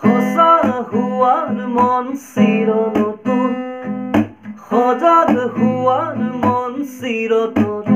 সঁচা হোৱাৰ মন চিৰ সজাগ হোৱাৰ মন চিৰ তৰুণ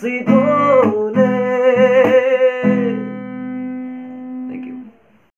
see